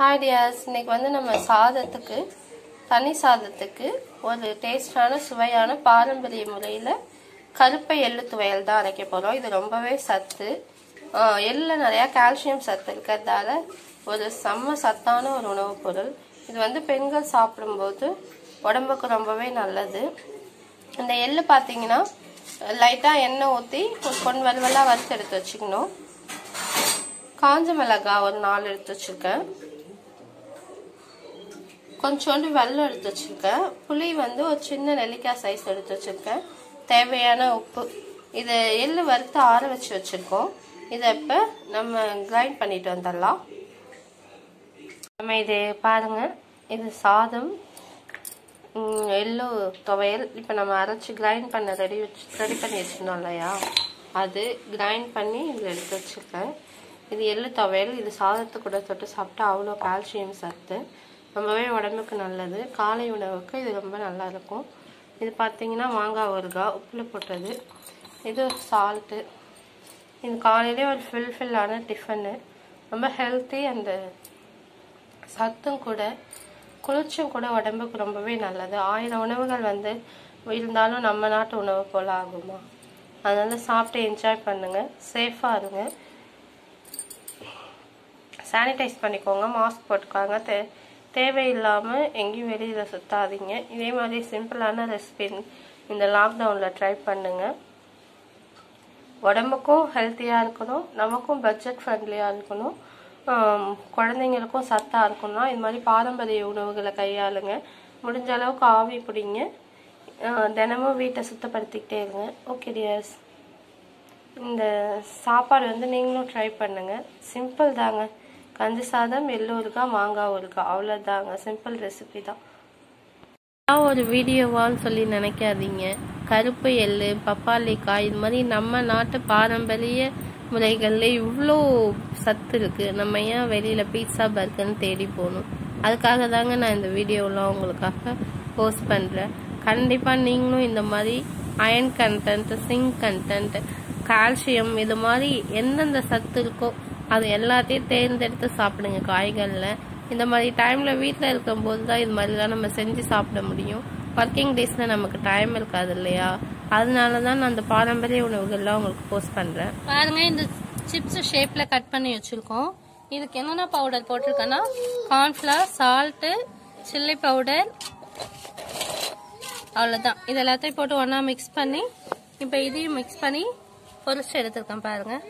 Hi Dias இன்னைக்கு வந்து நம்ம சாதத்துக்கு தனி சாதத்துக்கு ஒரு டேஸ்டான சுவையான பாரம்பரிய முறையில் கருப்பை எள்ளு துவையல் தான் அரைக்க போகிறோம் இது ரொம்பவே சத்து. எள்ளில் நிறையா கால்சியம் சத்து இருக்கிறதால ஒரு செம்ம சத்தான ஒரு உணவுப் பொருள். இது வந்து பெண்கள் சாப்பிடும்போது உடம்புக்கு ரொம்பவே நல்லது. இந்த எள்ளு பார்த்தீங்கன்னா லைட்டாக எண்ணெய் ஊற்றி பொன் வலுவலாக வறுத்து எடுத்து வச்சுக்கணும். காஞ்ச மிளகாய் ஒரு நாலு எடுத்து வச்சுருக்கேன். கொஞ்சோண்டு வெள்ளம் எடுத்து வச்சுருக்கேன். புளி வந்து ஒரு சின்ன நெல்லிக்காய் சைஸ் எடுத்து வச்சுருக்கேன். தேவையான உப்பு. இதை எள்ளு வறுத்து ஆற வச்சு வச்சுருக்கோம். இதை இப்போ நம்ம கிரைண்ட் பண்ணிட்டு வந்துடலாம். நம்ம இது பாருங்க. இது சாதம் எள்ளு துவையல். இப்போ நம்ம அரைச்சி கிரைண்ட் பண்ண ரெடி வச்சு ரெடி பண்ணி வச்சுருந்தோம் இல்லையா? அது கிரைண்ட் பண்ணி இதில் எடுத்து வச்சுருக்கேன். இது எள்ளு துவையல். இது சாதத்தை கூட தொட்டு சாப்பிட்டா அவ்வளோ கால்சியம் சத்து. ரொம்பவே உடம்புக்கு நல்லது. காலை உணவுக்கு இது ரொம்ப நல்லா இருக்கும். இது பார்த்தீங்கன்னா மாங்காய் ஊறுகாய் உப்பில் போட்டது. இது சால்ட்டு இது காலையிலே ஒரு ஃபில் ஃபில்லான டிஃபனு ரொம்ப ஹெல்த்தி அந்த சத்தும் கூட குளிர்ச்சியும் கூட உடம்புக்கு ரொம்பவே நல்லது. ஆயிரம் உணவுகள் வந்து இருந்தாலும் நம்ம நாட்டு உணவு போல் ஆகுமா? அதனால சாப்பிட்டு என்ஜாய் பண்ணுங்க. சேஃபாக இருங்க. சானிடைஸ் பண்ணிக்கோங்க. மாஸ்க் போட்டுக்கோங்க. தே தேவையில்லாமல் எங்கேயும் வெளியில் சுத்தாதீங்க. இதே மாதிரி சிம்பிளான ரெசிபி இந்த லாக்டவுனில் ட்ரை பண்ணுங்கள் உடம்புக்கும் ஹெல்த்தியாக இருக்கணும். நமக்கும் பட்ஜெட் ஃப்ரெண்ட்லியாக இருக்கணும். குழந்தைங்களுக்கும் சத்தாக இருக்கணும்னா இது மாதிரி பாரம்பரிய உணவுகளை கையாளுங்க. முடிஞ்ச அளவுக்கு ஆவி பிடிங்க. தினமும் வீட்டை சுத்தப்படுத்திக்கிட்டே இருங்க. ஓகே டியர்ஸ் இந்த சாப்பாடு வந்து நீங்களும் ட்ரை பண்ணுங்கள் சிம்பிள் தாங்க. கஞ்சி சாதம் எள்ளு ஊறுகா மாங்காய் ஊறுகா அவ்வளோதாங்க சிம்பிள் ரெசிபி தான். நான் ஒரு வீடியோவான்னு சொல்லி நினைக்காதீங்க. கருப்பு எள்ளு பப்பாளிக்காய் இது மாதிரி நம்ம நாட்டு பாரம்பரிய முறைகளில் இவ்வளோ சத்து இருக்கு. நம்ம ஏன் வெளியில் பீட்சா பர்கர்னு தேடி போகணும்? அதுக்காக தாங்க நான் இந்த வீடியோலாம் உங்களுக்காக போஸ்ட் பண்ணுறேன் கண்டிப்பாக நீங்களும் இந்த மாதிரி iron content zinc content calcium இது மாதிரி எந்தெந்த சத்து இருக்கோ அது எல்லாத்தையும் தேர்ந்தெடுத்து சாப்பிடுங்க காய்களில். இந்த மாதிரி டைமில் வீட்டில் இருக்கும்போது தான் இது மாதிரிலாம் நம்ம செஞ்சு சாப்பிட முடியும். ஒர்க்கிங் டேஸில் நமக்கு டைம் இருக்காது இல்லையா? அதனால தான் நான் அந்த பாரம்பரிய உணவுகள்லாம் உங்களுக்கு போஸ்ட் பண்ணுறேன் பாருங்க இந்த சிப்ஸ் ஷேப்பில் கட் பண்ணி வச்சுருக்கோம். இதுக்கு என்னென்ன பவுடர் போட்டிருக்கேன்னா கார்ன்ஃப்ளவர் சால்ட்டு சில்லி பவுடர் அவ்வளோதான் இது எல்லாத்தையும் போட்டு ஒன்றா மிக்ஸ் பண்ணி இப்போ இதையும் மிக்ஸ் பண்ணி பொரிச்சு எடுத்துருக்கேன் பாருங்கள்